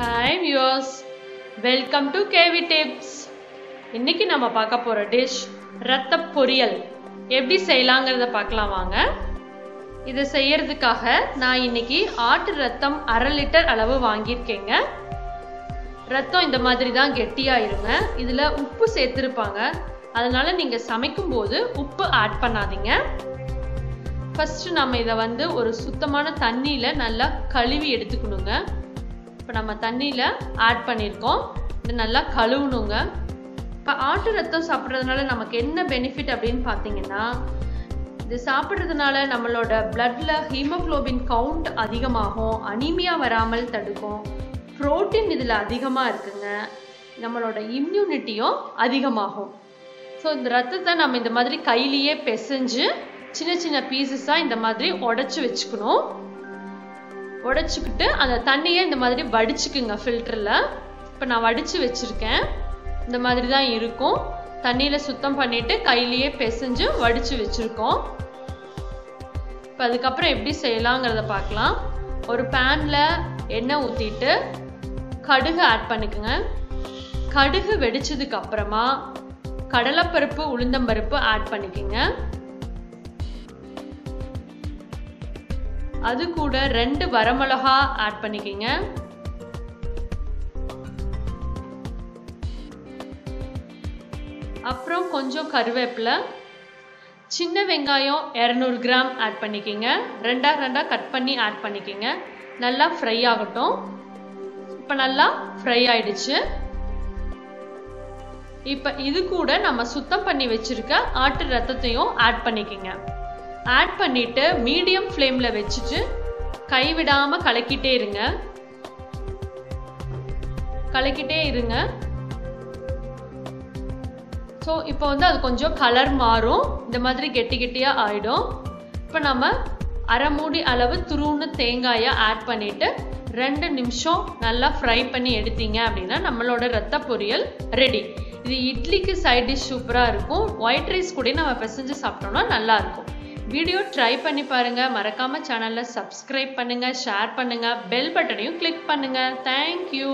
Hi viewers welcome to KV tips இன்னைக்கு நம்ம பார்க்க போகிற டிஷ் ரத்த பொரியல். எப்படி செய்யலாங்கிறத பார்க்கலாம் வாங்க. இதை செய்யறதுக்காக நான் இன்னைக்கு ஆட்டு ரத்தம் அரை லிட்டர் அளவு வாங்கியிருக்கேங்க. ரத்தம் இந்த மாதிரி தான் கெட்டியாயிருங்க. இதில் உப்பு சேர்த்துருப்பாங்க. அதனால நீங்கள் சமைக்கும் போது உப்பு ஆட் பண்ணாதீங்க. ஃபஸ்ட்டு நம்ம இதை வந்து ஒரு சுத்தமான தண்ணியில் நல்லா கழுவி எடுத்துக்கணுங்க. இப்போ நம்ம தண்ணியில் ஆட் பண்ணியிருக்கோம் இது நல்லா கழுவணுங்க. இப்போ ஆட்டு ரத்தம் சாப்பிட்றதுனால நமக்கு என்ன பெனிஃபிட் அப்படின்னு பார்த்தீங்கன்னா இது சாப்பிட்றதுனால நம்மளோட பிளட்ல ஹீமோக்ளோபின் கவுண்ட் அதிகமாகும் அனீமியா வராமல் தடுக்கும் ப்ரோட்டீன் இதில் அதிகமாக இருக்குங்க நம்மளோட இம்யூனிட்டியும் அதிகமாகும். ஸோ இந்த ரத்தத்தை நம்ம இந்த மாதிரி கையிலேயே பெசைஞ்சு சின்ன சின்ன பீசஸாக இந்த மாதிரி உடச்சி வச்சுக்கணும். உடைச்சிக்கிட்டு அந்த தண்ணியை இந்த மாதிரி வடிச்சுக்குங்க ஃபில்டரில் இப்போ நான் வடித்து வச்சுருக்கேன். இந்த மாதிரி தான் இருக்கும். தண்ணியில் சுத்தம் பண்ணிவிட்டு கையிலேயே பிசைஞ்சு வடித்து வச்சுருக்கோம். இப்போ அதுக்கப்புறம் எப்படி செய்யலாங்கிறத பார்க்கலாம். ஒரு பேனில் எண்ணெய் ஊற்றிட்டு கடுகு ஆட் பண்ணிக்கோங்க. கடுகு வெடிச்சதுக்கு அப்புறமா கடலைப்பருப்பு உளுந்தம்பருப்பு ஆட் பண்ணிக்கோங்க. அது கூட ரெண்டு வரமிளகா ஆட் பண்ணிக்கிங்க. அப்புறம் கொஞ்சம் கருவேப்பிலை. சின்ன வெங்காயம் இரநூறு கிராம் ஆட் பண்ணிக்கிங்க. ரெண்டாக ரெண்டாக கட் பண்ணி ஆட் பண்ணிக்கிங்க. நல்லா ஃப்ரை ஆகட்டும். இப்போ நல்லா ஃப்ரை ஆயிடுச்சு. இப்போ இது கூட நம்ம சுத்தம் பண்ணி வச்சிருக்க ஆட்டு ரத்தத்தையும் ஆட் பண்ணிக்கிங்க. ஆட் பண்ணிட்டு மீடியம் ஃப்ளேமில் வச்சுட்டு கைவிடாமல் கலக்கிட்டே இருங்க. கலக்கிட்டே இருங்க. ஸோ இப்போ வந்து அது கொஞ்சம் கலர் மாறும். இந்த மாதிரி கெட்டி கெட்டியாக ஆயிடும். இப்போ நம்ம அரை மூடி அளவு துருன்னு தேங்காயை ஆட் பண்ணிட்டு ரெண்டு நிமிஷம் நல்லா ஃப்ரை பண்ணி எடுத்தீங்க அப்படின்னா நம்மளோட ரத்த பொரியல் ரெடி இது இட்லிக்கு சைட் டிஷ் சூப்பராக இருக்கும். ஒயிட் ரைஸ் கூட நம்ம பிசைஞ்சு சாப்பிட்டோம்னா நல்லா இருக்கும். வீடியோ ட்ரை பண்ணி பாருங்க. மறக்காம சேனலில் சப்ஸ்கிரைப் பண்ணுங்க ஷேர் பண்ணுங்க பெல் பட்டனையும் கிளிக் பண்ணுங்க. தேங்க்யூ